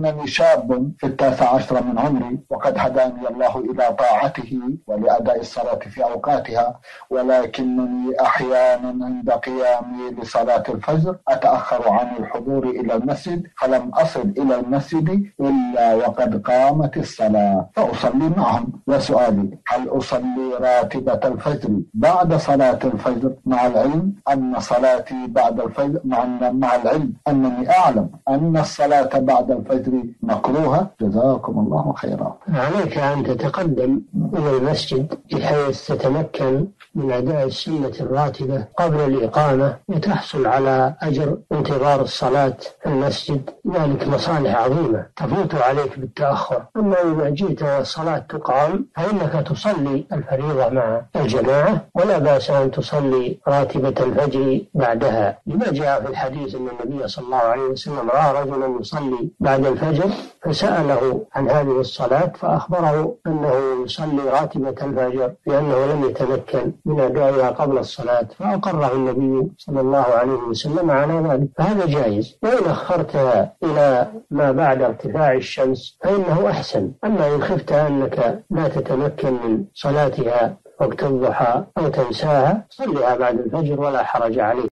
أنني شاب في التاسع عشر من عمري وقد هداني الله إلى طاعته ولأداء الصلاة في أوقاتها ولكنني أحيانا عند قيامي لصلاة الفجر أتأخر عن الحضور إلى المسجد فلم أصل إلى المسجد إلا وقد قامت الصلاة فأصلي معهم. وسؤالي هل أصلي راتبة الفجر بعد صلاة الفجر مع العلم أن صلاتي بعد الفجر مع, مع العلم؟ أنني أعلم أن الصلاة بعد الفجر مكروهة جزاكم الله خيرا. عليك أن تتقدم. إلى المسجد بحيث تتمكن من أداء السنة الراتبة قبل الإقامة لتحصل على أجر انتظار الصلاة في المسجد. ذلك مصالح عظيمة تفوت عليك بالتأخر. أما إذا جئت والصلاة تقام فإنك تصلي الفريضة مع الجماعة ولا بأس أن تصلي راتبة الفجر بعدها. لما جاء في الحديث أن النبي صلى الله عليه وسلم رأى رجلا يصلي بعد الفجر فسأله عن هذه الصلاة فأخبره أنه يصلي راتبة الفجر لأنه لم يتمكن من أدائها قبل الصلاة فأقره النبي صلى الله عليه وسلم على ذلك فهذا جائز. وإن أخرتها إلى ما بعد ارتفاع الشمس فإنه أحسن. أما إن خفت أنك لا تتمكن من صلاتها وقت الضحى أو تنساها صلها بعد الفجر ولا حرج عليك.